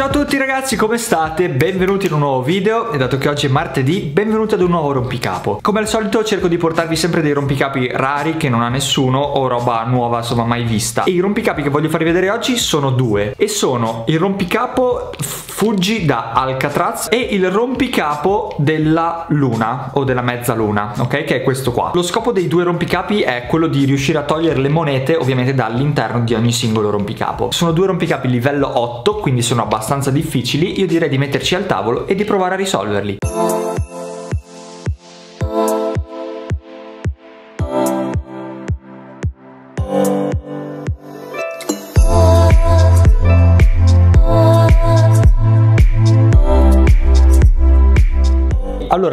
Ciao a tutti ragazzi, come state? Benvenuti in un nuovo video e dato che oggi è martedì, benvenuti ad un nuovo rompicapo. Come al solito cerco di portarvi sempre dei rompicapi rari che non ha nessuno o roba nuova insomma mai vista. E i rompicapi che voglio farvi vedere oggi sono due e sono il rompicapo Fuggi da Alcatraz e il rompicapo della luna o della mezzaluna, ok? Che è questo qua. Lo scopo dei due rompicapi è quello di riuscire a togliere le monete ovviamente dall'interno di ogni singolo rompicapo. Sono due rompicapi livello 8, quindi sono abbastanza difficili. Io direi di metterci al tavolo e di provare a risolverli.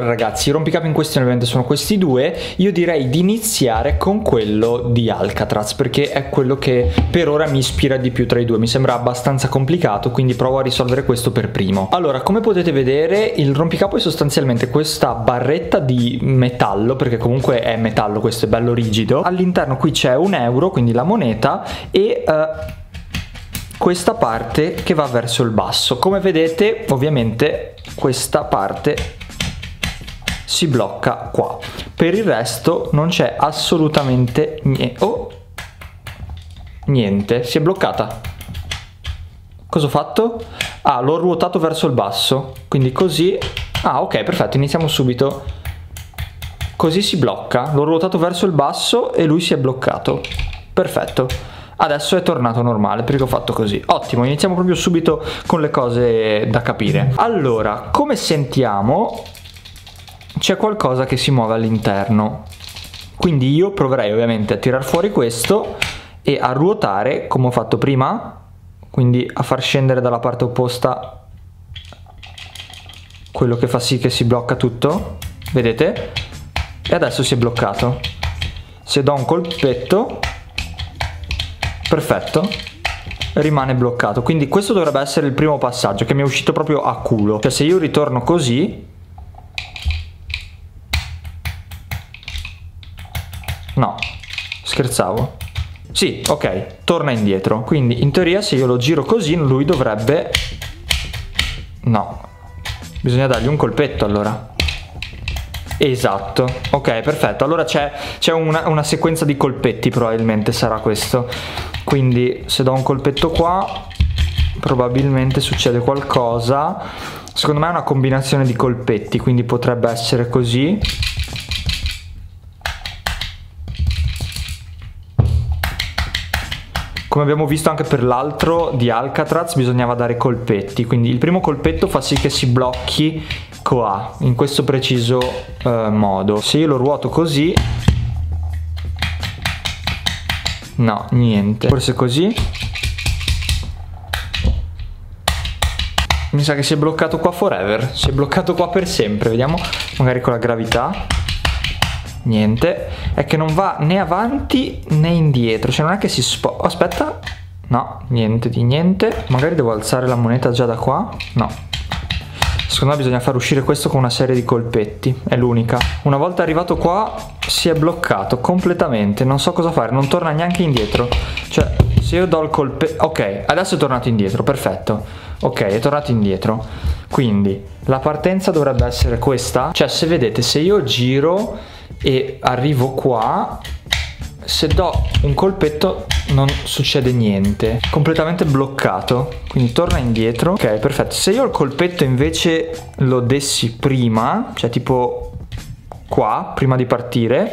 Ragazzi, i rompicapi in questione ovviamente sono questi due, io direi di iniziare con quello di Alcatraz perché è quello che per ora mi ispira di più tra i due, mi sembra abbastanza complicato quindi provo a risolvere questo per primo. Allora, come potete vedere il rompicapo è sostanzialmente questa barretta di metallo, perché comunque è metallo, questo è bello rigido, all'interno qui c'è un euro, quindi la moneta e... Uh, questa parte che va verso il basso. Come vedete ovviamente questa parte si blocca qua. Per il resto non c'è assolutamente niente. Oh, niente, si è bloccata. Cosa ho fatto? Ah, l'ho ruotato verso il basso. Quindi così... Ah, ok, perfetto, iniziamo subito. Così si blocca. L'ho ruotato verso il basso e lui si è bloccato. Perfetto. Adesso è tornato normale perché ho fatto così. Ottimo, iniziamo proprio subito con le cose da capire. Allora, come sentiamo, c'è qualcosa che si muove all'interno. Quindi io proverei ovviamente a tirar fuori questo e a ruotare come ho fatto prima, quindi a far scendere dalla parte opposta quello che fa sì che si blocca tutto, vedete? E adesso si è bloccato. Se do un colpetto, perfetto, rimane bloccato. Quindi questo dovrebbe essere il primo passaggio che mi è uscito proprio a culo. Cioè se io ritorno così, scherzavo. Sì, ok, torna indietro. Quindi in teoria se io lo giro così lui dovrebbe... No, bisogna dargli un colpetto allora. Esatto, ok, perfetto. Allora c'è, una, una sequenza di colpetti probabilmente sarà questo. Quindi se do un colpetto qua probabilmente succede qualcosa. Secondo me è una combinazione di colpetti, quindi potrebbe essere così come abbiamo visto anche per l'altro di Alcatraz bisognava dare colpetti. Quindi il primo colpetto fa sì che si blocchi qua in questo preciso eh, modo. Se io lo ruoto così no niente. Forse così. Mi sa che si è bloccato qua forever. Si è bloccato qua per sempre vediamo magari con la gravità niente, è che non va né avanti né indietro, cioè non è che si sposta, oh, aspetta, no, niente di niente, magari devo alzare la moneta già da qua, no, secondo me bisogna far uscire questo con una serie di colpetti, è l'unica, una volta arrivato qua si è bloccato completamente, non so cosa fare, non torna neanche indietro, cioè se io do il colpetto, ok, adesso è tornato indietro, perfetto, ok, è tornato indietro, quindi la partenza dovrebbe essere questa, cioè se vedete, se io giro e arrivo qua. Se do un colpetto non succede niente. Completamente bloccato. Quindi torna indietro. Ok perfetto. Se io il colpetto invece lo dessi prima cioè tipo qua prima di partire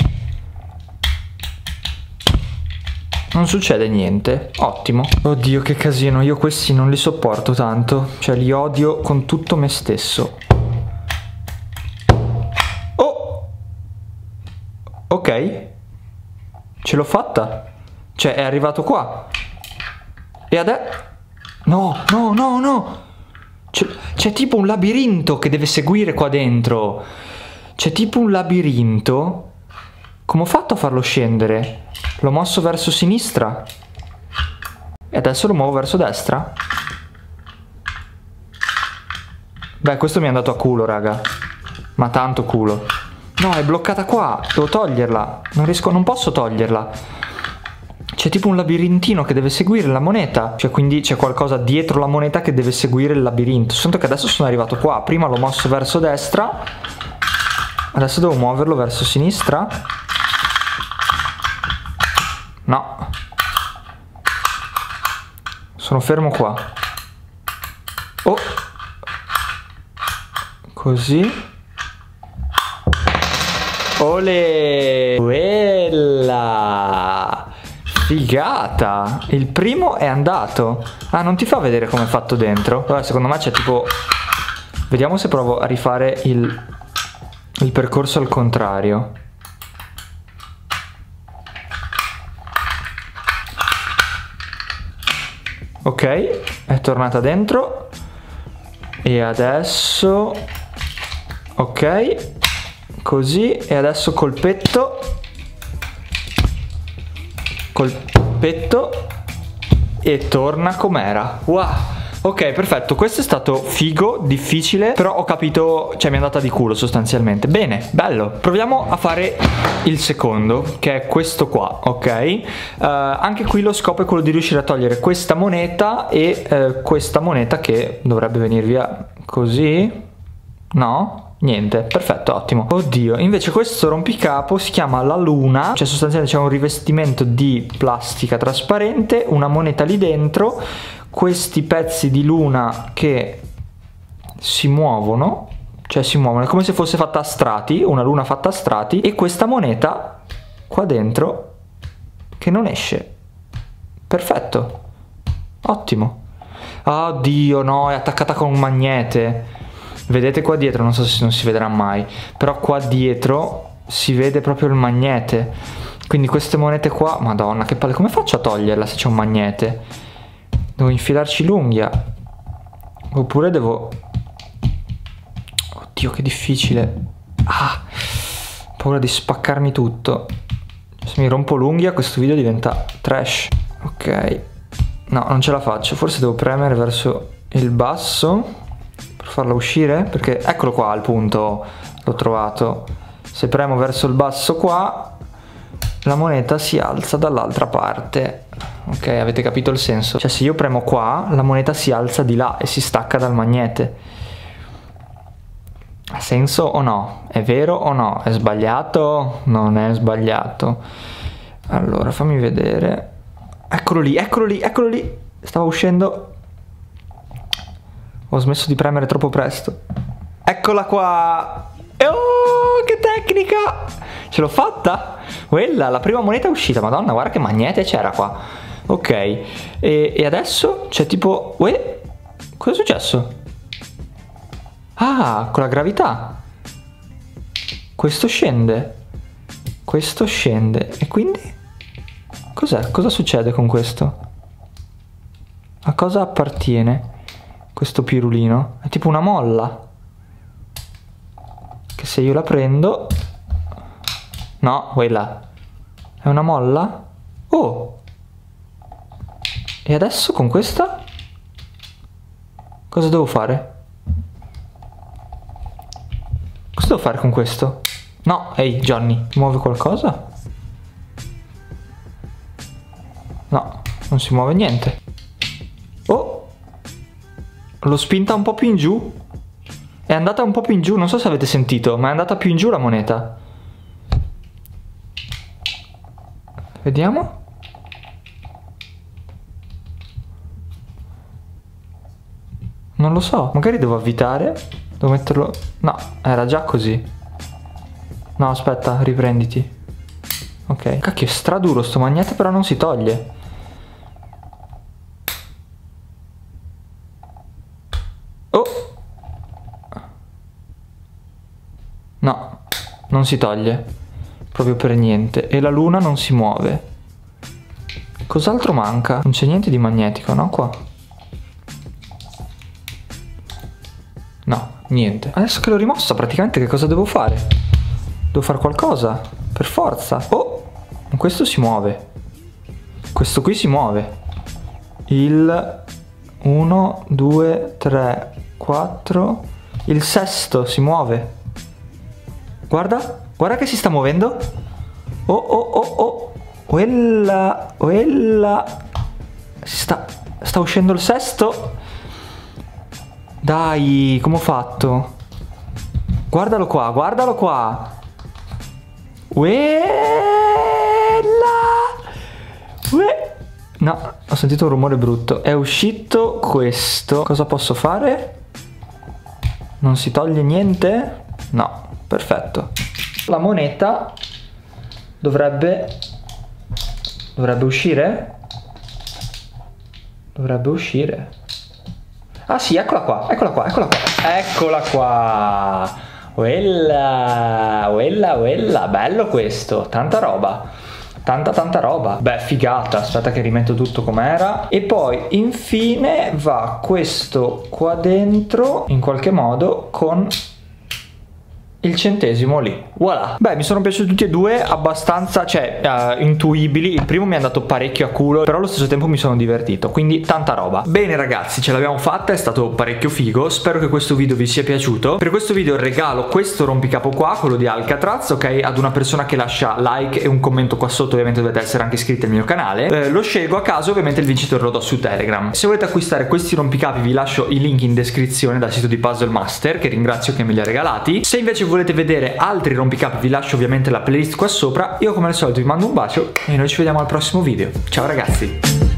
non succede niente. Ottimo. Oddio che casino. Io questi non li sopporto tanto. Cioè li odio con tutto me stesso Ok, ce l'ho fatta. Cioè, è arrivato qua. E adesso... No, no, no, no. C'è tipo un labirinto che deve seguire qua dentro. C'è tipo un labirinto. Come ho fatto a farlo scendere? L'ho mosso verso sinistra. E adesso lo muovo verso destra. Beh, questo mi è andato a culo, raga. Ma tanto culo. No, è bloccata qua. Devo toglierla. Non riesco, non posso toglierla. c'è tipo un labirintino che deve seguire la moneta. Cioè, quindi c'è qualcosa dietro la moneta che deve seguire il labirinto. Soltanto che adesso sono arrivato qua. Prima l'ho mosso verso destra. Adesso devo muoverlo verso sinistra. No. Sono fermo qua. Oh. Così. Ole! Quella! Figata! Il primo è andato. Ah, non ti fa vedere come è fatto dentro? Vabbè, secondo me c'è tipo... Vediamo se provo a rifare il, il percorso al contrario. Ok, è tornata dentro. E adesso... Ok, così. E adesso col petto col petto e torna com'era. Wow! Ok, perfetto, questo è stato figo, difficile, però ho capito, cioè mi è andata di culo sostanzialmente. Bene, bello. Proviamo a fare il secondo, che è questo qua, ok? Uh, anche qui lo scopo è quello di riuscire a togliere questa moneta e uh, questa moneta che dovrebbe venire via così. No? Niente, perfetto, ottimo. Oddio, invece questo rompicapo si chiama la luna, cioè sostanzialmente c'è un rivestimento di plastica trasparente, una moneta lì dentro, questi pezzi di luna che si muovono, cioè si muovono, è come se fosse fatta a strati, una luna fatta a strati, e questa moneta qua dentro che non esce. Perfetto, ottimo. Oddio, no, è attaccata con un magnete. Vedete qua dietro, non so se non si vedrà mai, però qua dietro si vede proprio il magnete. Quindi queste monete qua, madonna che palle, come faccio a toglierla se c'è un magnete? Devo infilarci l'unghia. Oppure devo... Oddio che difficile. Ah, paura di spaccarmi tutto. Se mi rompo l'unghia questo video diventa trash. Ok. No, non ce la faccio. Forse devo premere verso il basso farla uscire perché eccolo qua il punto l'ho trovato se premo verso il basso qua la moneta si alza dall'altra parte ok avete capito il senso cioè se io premo qua la moneta si alza di là e si stacca dal magnete ha senso o no? È vero o no? È sbagliato? Non è sbagliato. Allora, fammi vedere. Eccolo lì, eccolo lì, eccolo lì. Stava uscendo ho smesso di premere troppo presto. Eccola qua! Oh, che tecnica! Ce l'ho fatta? Quella, la prima moneta è uscita. Madonna, guarda che magnete c'era qua. Ok. E, e adesso c'è tipo... Uè? Cosa è successo? Ah, con la gravità. Questo scende. Questo scende. E quindi? Cos'è? Cosa succede con questo? A cosa appartiene? Questo pirulino. È tipo una molla. Che se io la prendo. No quella. È una molla. Oh. E adesso con questa? Cosa devo fare? Cosa devo fare con questo? No ehi Johnny muove qualcosa? No non si muove niente L'ho spinta un po' più in giù. È andata un po' più in giù, non so se avete sentito, ma è andata più in giù la moneta. Vediamo. Non lo so, magari devo avvitare. Devo metterlo... No, era già così. No, aspetta, riprenditi. Ok. Cacchio, è straduro sto magnete, però non si toglie. No, non si toglie. Proprio per niente. E la luna non si muove. Cos'altro manca? Non c'è niente di magnetico, no? Qua. No, niente. Adesso che l'ho rimossa, praticamente che cosa devo fare? Devo fare qualcosa. Per forza. Oh, questo si muove. Questo qui si muove. Il 1, 2, 3, 4. Il sesto si muove. Guarda, guarda che si sta muovendo. Oh, oh, oh, oh. Quella, quella. Si sta, sta uscendo il sesto. Dai, come ho fatto? Guardalo qua, guardalo qua. Quella. Ue. No, ho sentito un rumore brutto. È uscito questo. Cosa posso fare? Non si toglie niente? No, perfetto. La moneta dovrebbe... Dovrebbe uscire? Dovrebbe uscire. Ah sì, eccola qua, eccola qua, eccola qua. Eccola qua. Quella, quella, quella. Bello questo, tanta roba. Tanta tanta roba. Beh, figata. Aspetta che rimetto tutto com'era. E poi infine va questo qua dentro in qualche modo con il centesimo lì. Voilà. Beh, mi sono piaciuti tutti e due abbastanza, cioè, uh, intuibili. Il primo mi è andato parecchio a culo, però allo stesso tempo mi sono divertito. Quindi tanta roba. Bene ragazzi, ce l'abbiamo fatta, è stato parecchio figo. Spero che questo video vi sia piaciuto. Per questo video regalo questo rompicapo qua, quello di Alcatraz, ok? Ad una persona che lascia like e un commento qua sotto, ovviamente dovete essere anche iscritti al mio canale. Eh, lo scelgo a caso, ovviamente il vincitore lo do su Telegram. Se volete acquistare questi rompicapi vi lascio i link in descrizione dal sito di Puzzle Master, che ringrazio che me li ha regalati. Se invece volete vedere altri rompicapi vi lascio ovviamente la playlist qua sopra. Io come al solito vi mando un bacio e noi ci vediamo al prossimo video. Ciao ragazzi!